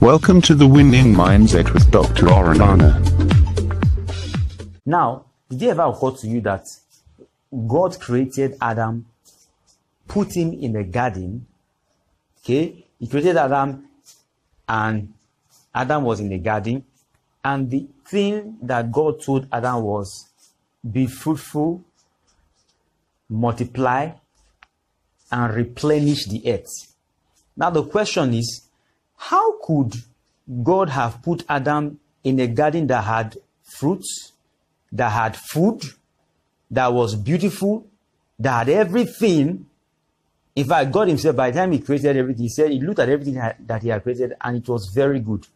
Welcome to the Winning Mindset with Dr. Oronana. Now, did it ever occur to you that God created Adam, put him in the garden? Okay, He created Adam, and Adam was in the garden, and the thing that God told Adam was, "Be fruitful, multiply, and replenish the earth." Now the question is, how could God have put Adam in a garden that had fruits, that had food, that was beautiful, that had everything? In fact, God Himself, by the time He created everything, He said He looked at everything that He had created and it was very good.